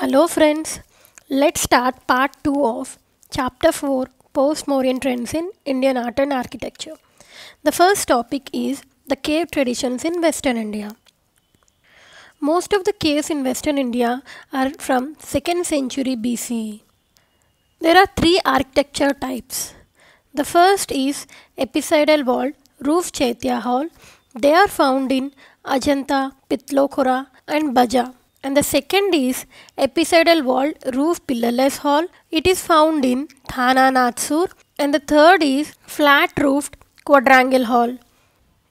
Hello friends, let's start part 2 of chapter 4 Post-Mauryan Trends in Indian Art and Architecture. The first topic is the cave traditions in Western India. Most of the caves in Western India are from 2nd century BCE. There are three architecture types. The first is apsidal walled roof Chaitya hall. They are found in Ajanta, Pitalkhora and Bhaja and the second is apsidal walled roof pillarless hall. It is found in Thana Nadsur and the third is flat roofed quadrangle hall.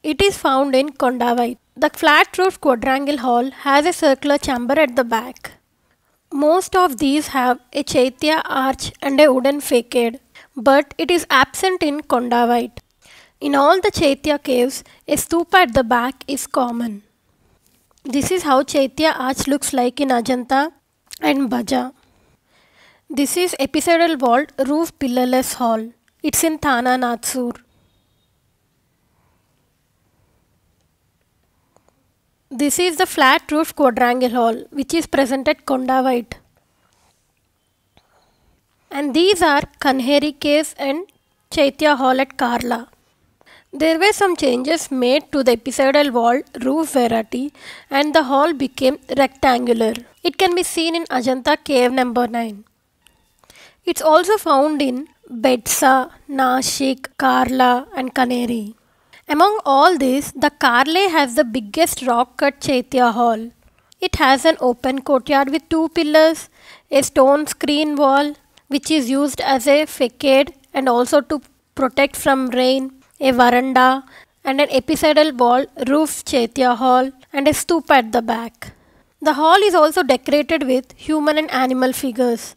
It is found in Kondivite. The flat roofed quadrangle hall has a circular chamber at the back. Most of these have a chaitya arch and a wooden facade, but it is absent in Kondivite. In all the chaitya caves, a stupa at the back is common. This is how Chaitya arch looks like in Ajanta and Bhaja. This is apsidal vault roof pillarless hall. It's in Thana Nadsur. This is the flat roof quadrangle hall which is present at Kondivite. And these are Kanheri caves and Chaitya hall at Karla. There were some changes made to the apsidal wall roof variety and the hall became rectangular. It can be seen in Ajanta cave number 9. It's also found in Bedsa, Nashik, Karla and Kanheri. Among all these, the Karle has the biggest rock cut Chaitya hall. It has an open courtyard with two pillars, a stone screen wall which is used as a facade and also to protect from rain a veranda, and an apsidal wall roof chaitya hall and a stupa at the back. The hall is also decorated with human and animal figures.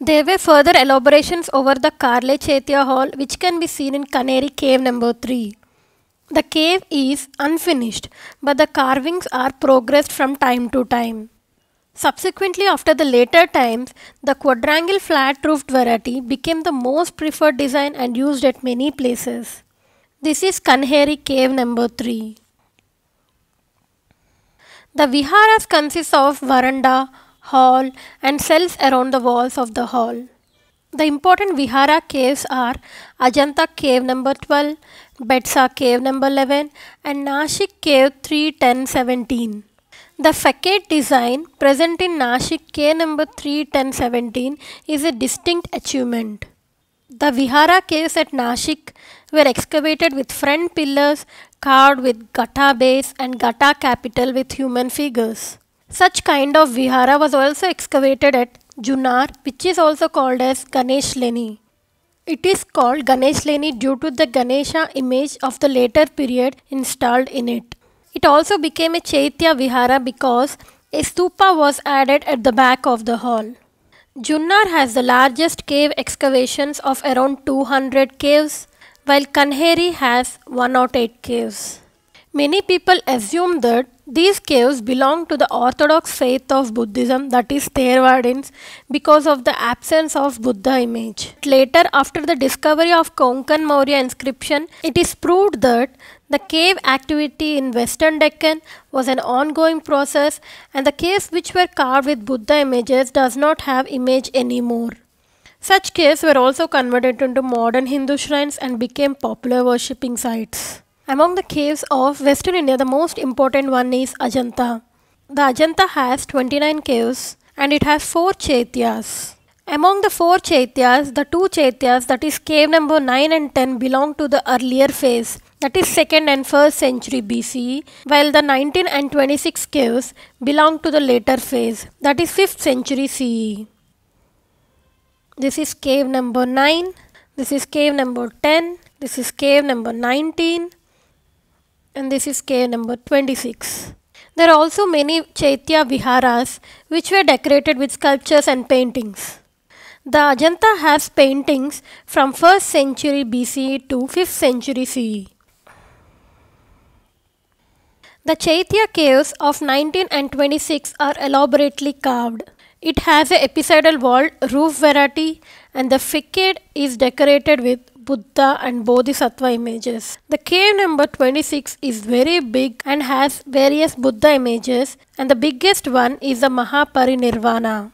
There were further elaborations over the Karle Chaitya hall which can be seen in Kanheri cave number 3. The cave is unfinished but the carvings are progressed from time to time. Subsequently, after the later times, the quadrangle flat roofed variety became the most preferred design and used at many places. This is Kanheri cave number 3. The viharas consist of veranda, hall and cells around the walls of the hall. The important vihara caves are Ajanta cave number 12, Bedsa cave number 11 and Nashik cave 31017. The facade design present in Nashik K number 31017 is a distinct achievement. The Vihara caves at Nashik were excavated with front pillars carved with ghata base and ghata capital with human figures. Such kind of Vihara was also excavated at Junnar which is also called as Ganesh Leni. It is called Ganesh Leni due to the Ganesha image of the later period installed in it. It also became a Chaitya Vihara because a stupa was added at the back of the hall. Junnar has the largest cave excavations of around 200 caves, while Kanheri has 108 caves. Many people assume that these caves belong to the orthodox faith of Buddhism, that is Theravadins, because of the absence of Buddha image. Later, after the discovery of Konkan Maurya inscription, it is proved that the cave activity in western Deccan was an ongoing process and the caves which were carved with Buddha images does not have image anymore. Such caves were also converted into modern Hindu shrines and became popular worshipping sites. Among the caves of Western India, the most important one is Ajanta. The Ajanta has 29 caves and it has 4 chaityas. Among the 4 chaityas, the 2 chaityas that is cave number 9 and 10 belong to the earlier phase that is 2nd and 1st century BCE while the 19 and 26 caves belong to the later phase that is 5th century CE. This is cave number 9, this is cave number 10, this is cave number 19 and this is cave number 26. There are also many Chaitya Viharas which were decorated with sculptures and paintings. The Ajanta has paintings from 1st century BCE to 5th century CE. The Chaitya caves of 19 and 26 are elaborately carved. It has a apsidal wall roof variety and the facade is decorated with Buddha and Bodhisattva images. The cave number 26 is very big and has various Buddha images and the biggest one is the Mahaparinirvana.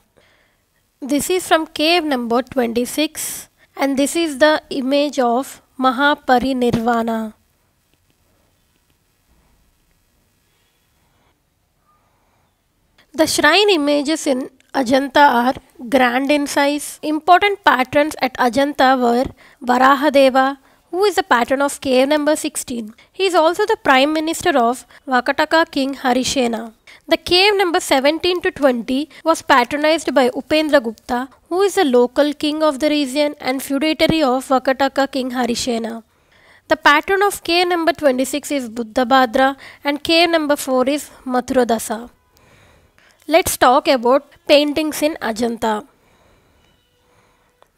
This is from cave number 26 and this is the image of Mahaparinirvana. The shrine images in Ajanta are grand in size. Important patrons at Ajanta were Varahadeva, who is the patron of cave number 16. He is also the prime minister of Vakataka king Harisena. The cave number 17 to 20 was patronized by Upendra Gupta, who is the local king of the region and feudatory of Vakataka king Harishena. The patron of cave number 26 is Buddhabhadra and cave number 4 is Mathuradasa. Let's talk about paintings in Ajanta.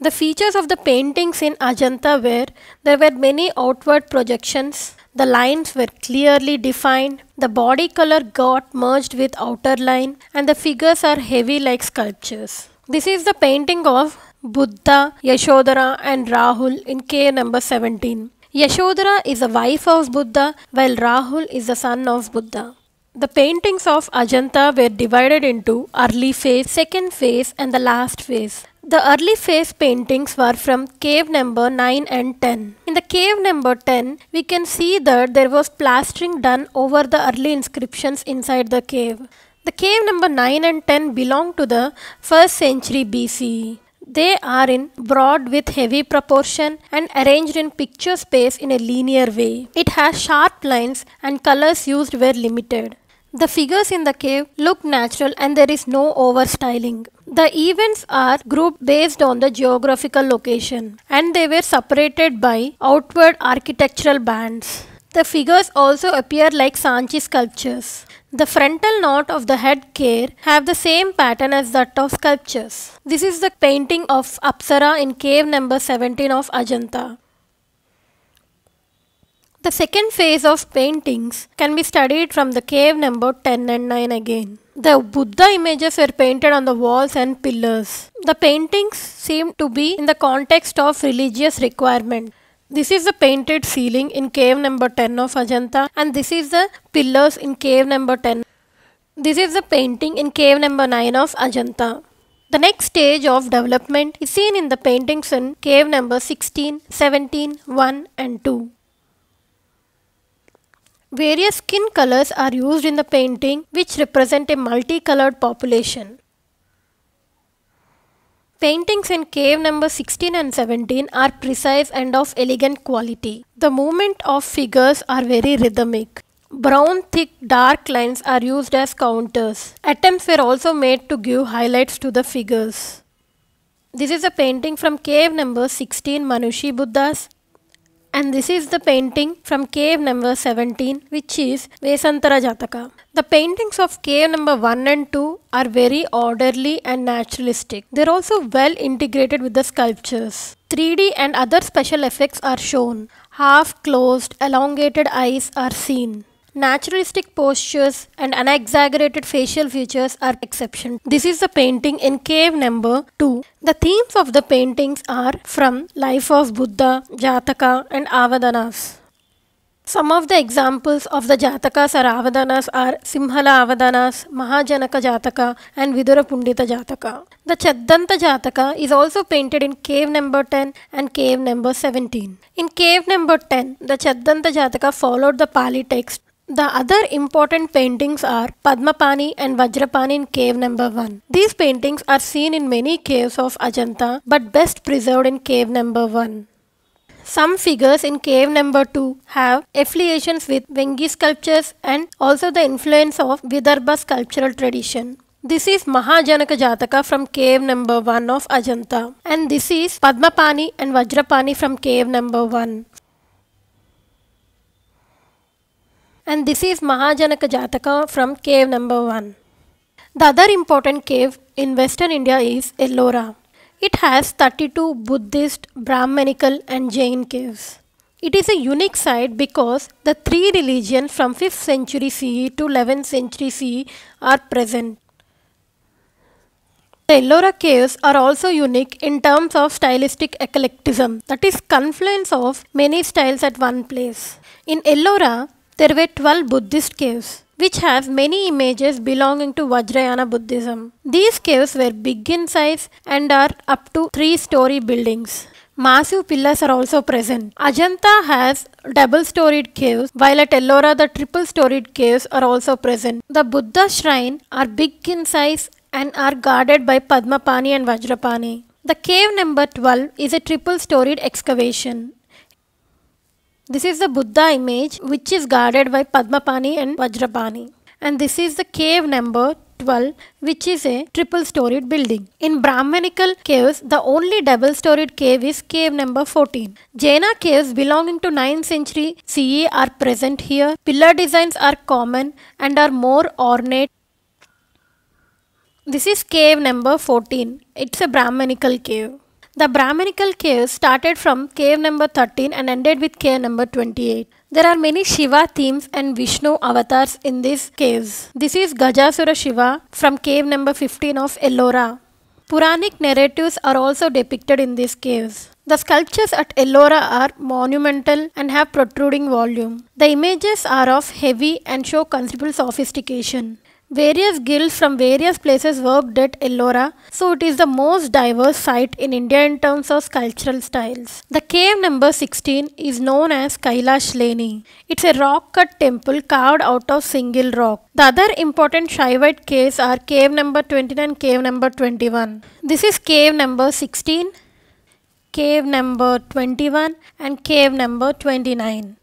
The features of the paintings in Ajanta were there were many outward projections, the lines were clearly defined, the body color got merged with outer line, and the figures are heavy like sculptures. This is the painting of Buddha, Yashodhara, and Rahul in K number 17. Yashodhara is the wife of Buddha, while Rahul is the son of Buddha. The paintings of Ajanta were divided into early phase, second phase and the last phase. The early phase paintings were from cave number 9 and 10. In the cave number 10, we can see that there was plastering done over the early inscriptions inside the cave. The cave number 9 and 10 belong to the 1st century BCE. They are in broad with heavy proportion and arranged in picture space in a linear way. It has sharp lines and colors used were limited. The figures in the cave look natural and there is no overstyling. The events are grouped based on the geographical location and they were separated by outward architectural bands. The figures also appear like Sanchi sculptures. The frontal knot of the head care have the same pattern as that of sculptures. This is the painting of Apsara in cave number 17 of Ajanta. The second phase of paintings can be studied from the cave number 10 and 9 again. The Buddha images were painted on the walls and pillars. The paintings seem to be in the context of religious requirement. This is the painted ceiling in cave number 10 of Ajanta and this is the pillars in cave number 10. This is the painting in cave number 9 of Ajanta. The next stage of development is seen in the paintings in cave number 16, 17, 1 and 2. Various skin colors are used in the painting which represent a multicolored population. Paintings in cave number 16 and 17 are precise and of elegant quality. The movement of figures are very rhythmic. Brown thick dark lines are used as counters. Attempts were also made to give highlights to the figures. This is a painting from cave number 16 Manushi Buddhas and this is the painting from cave number 17 which is Vesantara Jataka. The paintings of cave number 1 and 2 are very orderly and naturalistic. They are also well integrated with the sculptures. 3D and other special effects are shown. Half closed, elongated eyes are seen. Naturalistic postures and unexaggerated facial features are exception. This is the painting in cave number 2. The themes of the paintings are from Life of Buddha, Jataka and Avadanas. Some of the examples of the Jatakas or Avadanas are Simhala Avadanas, Mahajanaka Jataka and Vidura Pundita Jataka. The Chaddanta Jataka is also painted in cave number 10 and cave number 17. In cave number 10, the Chaddanta Jataka followed the Pali text the other important paintings are Padmapani and Vajrapani in cave number 1. These paintings are seen in many caves of Ajanta but best preserved in cave number 1. Some figures in cave number 2 have affiliations with Vengi sculptures and also the influence of Vidarbha sculptural tradition. This is Mahajanaka Jataka from cave number 1 of Ajanta and this is Padmapani and Vajrapani from cave number 1. And this is Mahajanaka Jataka from cave number 1. The other important cave in western India is Ellora. It has 32 Buddhist, Brahmanical and Jain caves. It is a unique site because the three religions from 5th century CE to 11th century CE are present. The Ellora caves are also unique in terms of stylistic eclecticism, that is, confluence of many styles at one place. In Ellora, there were 12 Buddhist caves, which have many images belonging to Vajrayana Buddhism. These caves were big in size and are up to 3 story buildings. Massive pillars are also present. Ajanta has double storied caves, while at Ellora the triple storied caves are also present. The Buddha shrine are big in size and are guarded by Padmapani and Vajrapani. The cave number 12 is a triple storied excavation. This is the Buddha image which is guarded by Padmapani and Vajrapani. And this is the cave number 12 which is a triple storied building. In Brahmanical caves, the only double storied cave is cave number 14. Jaina caves belonging to 9th century CE are present here. Pillar designs are common and are more ornate this is cave number 14. It's a Brahmanical cave. The Brahmanical caves started from cave number 13 and ended with cave number 28. There are many Shiva themes and Vishnu avatars in these caves. This is Gajasura Shiva from cave number 15 of Ellora. Puranic narratives are also depicted in these caves. The sculptures at Ellora are monumental and have protruding volume. The images are of heavy and show considerable sophistication. Various guilds from various places worked at Ellora, so it is the most diverse site in India in terms of sculptural styles. The cave number 16 is known as Kailash Leni. It's a rock cut temple carved out of single rock. The other important Shaivite caves are cave number 29 and cave number 21. This is cave number 16, cave number 21 and cave number 29.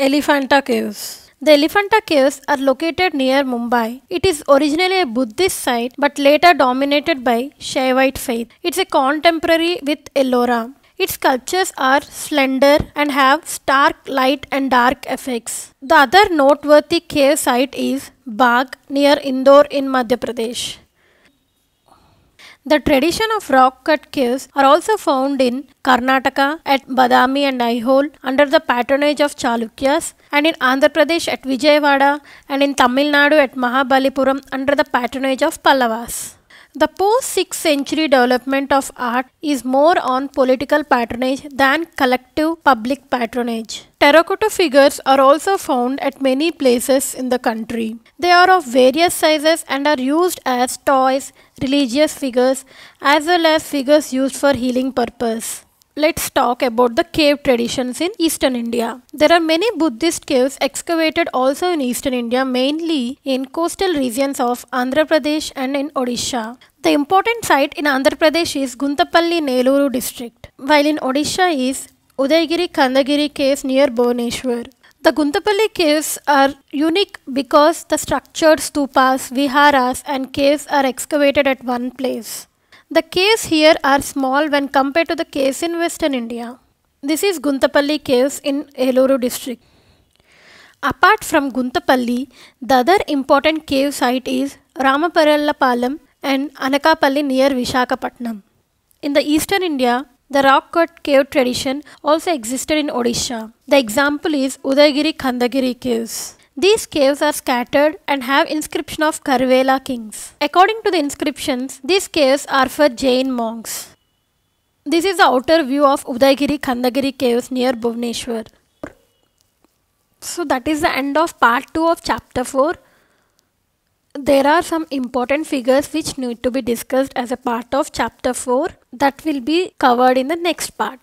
Elephanta Caves the Elephanta caves are located near Mumbai. It is originally a Buddhist site but later dominated by Shaivite faith. It's a contemporary with Ellora. Its sculptures are slender and have stark light and dark effects. The other noteworthy cave site is Bagh near Indore in Madhya Pradesh. The tradition of rock cut caves are also found in Karnataka at Badami and Aihole under the patronage of Chalukyas and in Andhra Pradesh at Vijayawada and in Tamil Nadu at Mahabalipuram under the patronage of Pallavas. The post 6th century development of art is more on political patronage than collective public patronage. Terracotta figures are also found at many places in the country. They are of various sizes and are used as toys, religious figures, as well as figures used for healing purpose. Let's talk about the cave traditions in eastern India. There are many Buddhist caves excavated also in eastern India, mainly in coastal regions of Andhra Pradesh and in Odisha. The important site in Andhra Pradesh is Guntapalli in Eluru district, while in Odisha is Udayagiri Khandagiri caves near Bhubaneswar. The Guntapalli caves are unique because the structured stupas, viharas and caves are excavated at one place. The caves here are small when compared to the caves in western India. This is Guntapalli caves in Eluru district. Apart from Guntapalli, the other important cave site is Ramaparalla and Anakapalli near Vishakhapatnam. In the eastern India, the rock cut cave tradition also existed in Odisha. The example is Udayagiri Khandagiri caves. These caves are scattered and have inscription of Kharavela kings. According to the inscriptions, these caves are for Jain monks. This is the outer view of Udayagiri Khandagiri caves near Bhubaneswar. So that is the end of part 2 of chapter 4. There are some important figures which need to be discussed as a part of chapter 4 that will be covered in the next part.